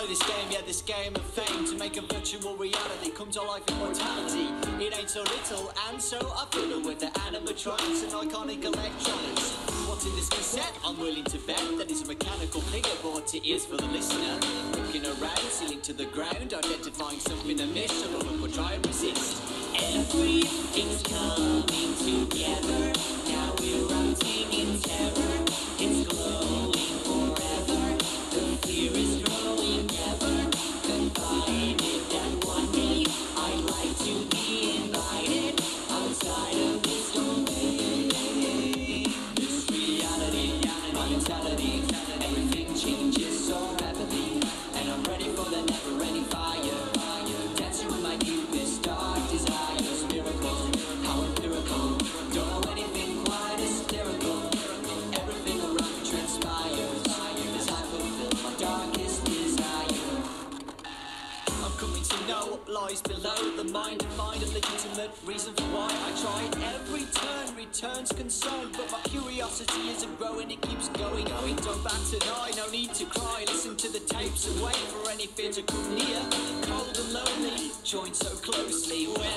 play this game, yeah, this game of fame to make a virtual reality come to life immortality. It ain't so little, and so I fiddle with the animatronics and iconic electronics. What's in this cassette? I'm willing to bet that it's a mechanical figure, but it is for the listener. Looking around, ceiling to the ground, identifying something amiss, so look or try and resist. Everything's coming together. Now we're rotting in terror. Below the mind and find a legitimate reason for why I try. Every turn returns concern, but my curiosity isn't growing, it keeps going. going. Don't bat an eye, no need to cry. Listen to the tapes and wait for any fear to come near. Cold and lonely, joined so closely when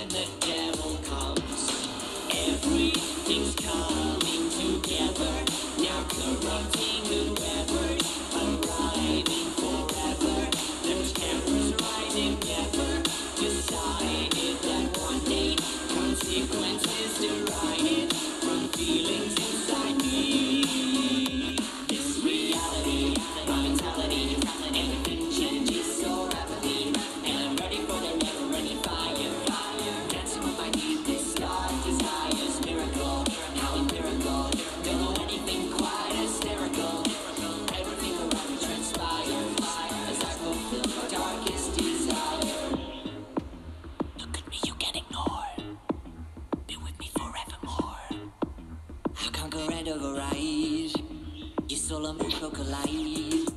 can ignore. Be with me forevermore. I conquer and override. Your soul and miracle collide.